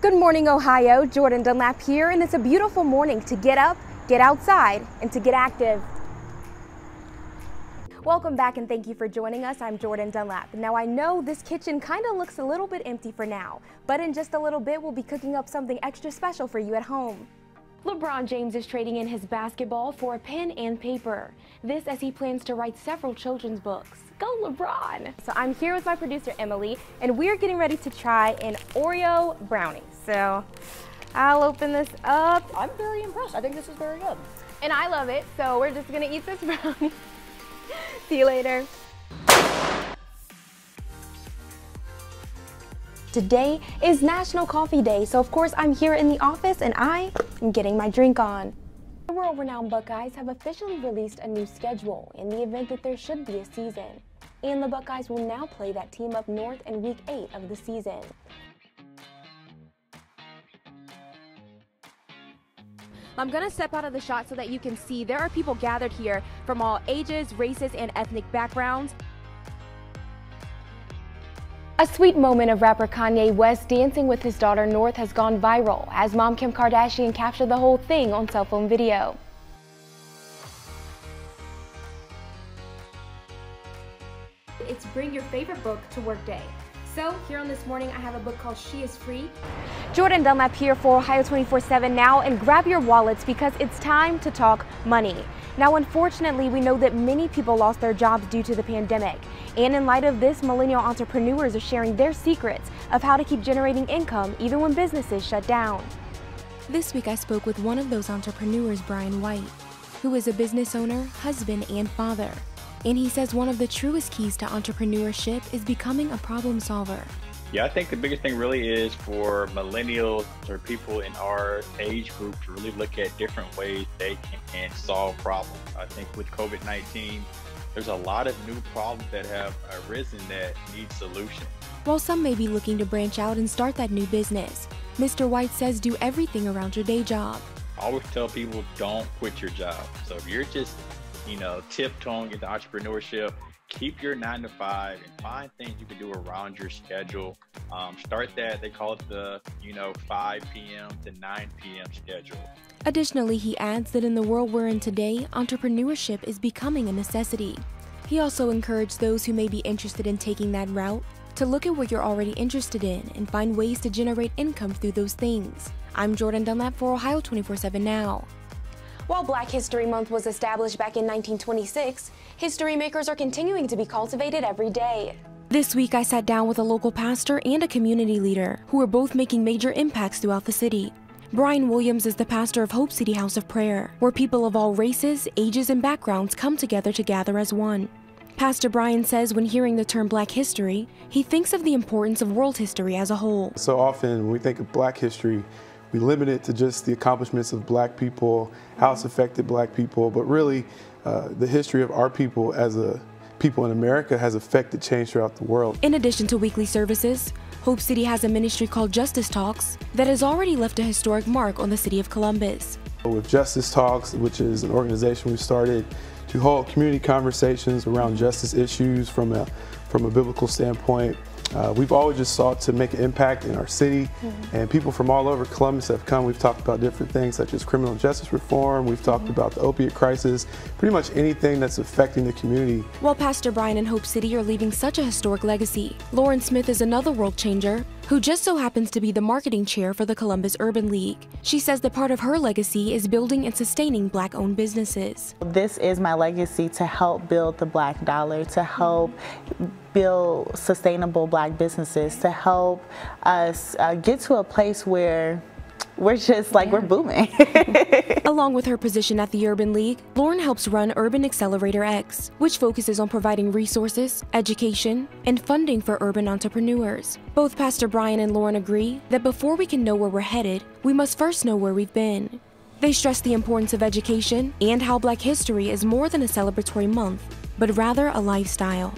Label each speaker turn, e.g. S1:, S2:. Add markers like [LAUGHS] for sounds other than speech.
S1: Good morning, Ohio. Jordyn Dunlap here, and it's a beautiful morning to get up, get outside, and to get active. Welcome back and thank you for joining us. I'm Jordyn Dunlap. Now I know this kitchen kind of looks a little bit empty for now, but in just a little bit we'll be cooking up something extra special for you at home. LeBron James is trading in his basketball for a pen and paper. This as he plans to write several children's books. Go LeBron! So I'm here with my producer Emily and we're getting ready to try an Oreo brownie. So I'll open this up.
S2: I'm very impressed. I think this is very good.
S1: And I love it, so we're just gonna eat this [LAUGHS] brownie. See you later. Today is National Coffee Day, so of course I'm here in the office and I am getting my drink on. The world-renowned Buckeyes have officially released a new schedule in the event that there should be a season. And the Buckeyes will now play that team up north in week 8 of the season. I'm gonna step out of the shot so that you can see there are people gathered here from all ages, races, and ethnic backgrounds. A sweet moment of rapper Kanye West dancing with his daughter North has gone viral as mom Kim Kardashian captured the whole thing on cell phone video. It's bring your favorite book to work day. So here on This Morning, I have a book called She is Free. Jordyn Dunlap here for Ohio 24-7 now, and grab your wallets because it's time to talk money. Now, unfortunately, we know that many people lost their jobs due to the pandemic. And in light of this, millennial entrepreneurs are sharing their secrets of how to keep generating income even when businesses shut down. This week, I spoke with one of those entrepreneurs, Brian White, who is a business owner, husband, and father. And he says one of the truest keys to entrepreneurship is becoming a problem solver.
S3: Yeah, I think the biggest thing really is for millennials or people in our age group to really look at different ways they can, solve problems. I think with COVID 19, there's a lot of new problems that have arisen that need solutions.
S1: While some may be looking to branch out and start that new business, Mr. White says do everything around your day job.
S3: I always tell people don't quit your job. So if you're just you know, tiptoeing into entrepreneurship. Keep your nine to five and find things you can do around your schedule. Um, start that, they call it the, you know, 5 p.m. to 9 p.m. schedule.
S1: Additionally, he adds that in the world we're in today, entrepreneurship is becoming a necessity. He also encouraged those who may be interested in taking that route to look at what you're already interested in and find ways to generate income through those things. I'm Jordyn Dunlap for Ohio 24 7 Now. While Black History Month was established back in 1926, history makers are continuing to be cultivated every day. This week, I sat down with a local pastor and a community leader who are both making major impacts throughout the city. Brian Williams is the pastor of Hope City House of Prayer, where people of all races, ages, and backgrounds come together to gather as one. Pastor Brian says when hearing the term black history, he thinks of the importance of world history as a whole.
S4: So often when we think of black history, we limit it to just the accomplishments of black people, how it's affected black people, but really uh, the history of our people as a people in America has affected change throughout the world.
S1: In addition to weekly services, Hope City has a ministry called Justice Talks that has already left a historic mark on the city of Columbus.
S4: With Justice Talks, which is an organization we started to hold community conversations around justice issues from a, from a biblical standpoint, uh, we've always just sought to make an impact in our city, mm-hmm. and people from all over Columbus have come. We've talked about different things such as criminal justice reform, we've talked mm-hmm. about the opiate crisis, pretty much anything that's affecting the community.
S1: While Pastor Brian and Hope City are leaving such a historic legacy, Lauren Smith is another world changer who just so happens to be the marketing chair for the Columbus Urban League. She says that part of her legacy is building and sustaining black owned businesses.
S5: This is my legacy to help build the black dollar, to help build sustainable black businesses, to help us uh, get to a place where we're just like, yeah. we're booming. [LAUGHS]
S1: Along with her position at the Urban League, Lauren helps run Urban Accelerator X, which focuses on providing resources, education, and funding for urban entrepreneurs. Both Pastor Brian and Lauren agree that before we can know where we're headed, we must first know where we've been. They stress the importance of education and how Black History is more than a celebratory month, but rather a lifestyle.